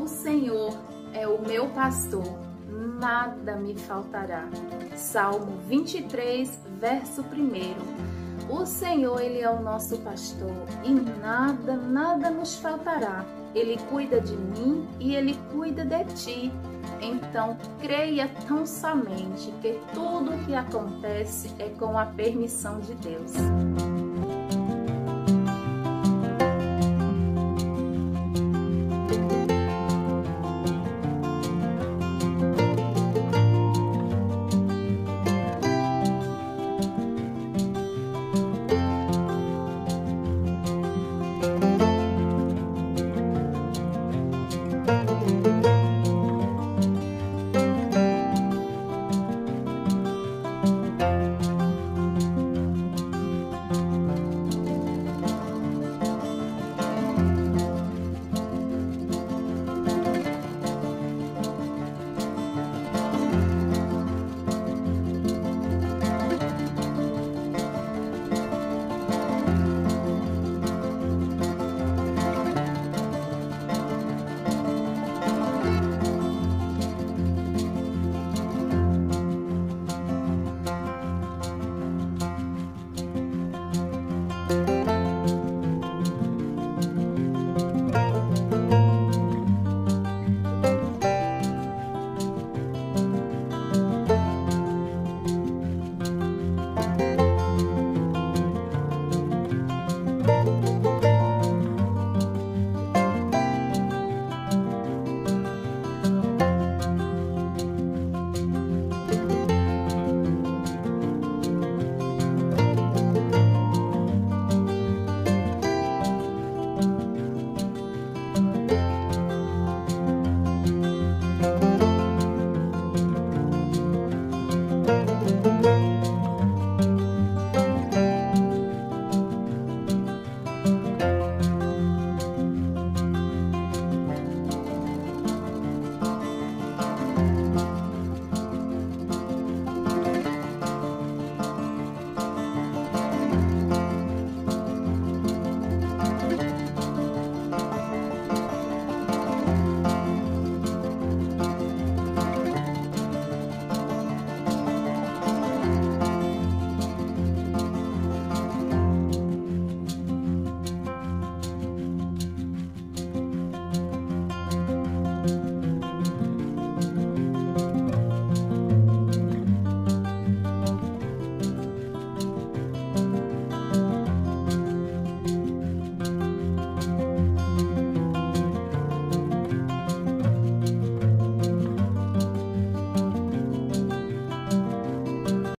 O Senhor é o meu pastor, nada me faltará. Salmo 23, verso 1. O Senhor, Ele é o nosso pastor e nada, nada nos faltará. Ele cuida de mim e Ele cuida de ti. Então, creia tão somente que tudo o que acontece é com a permissão de Deus.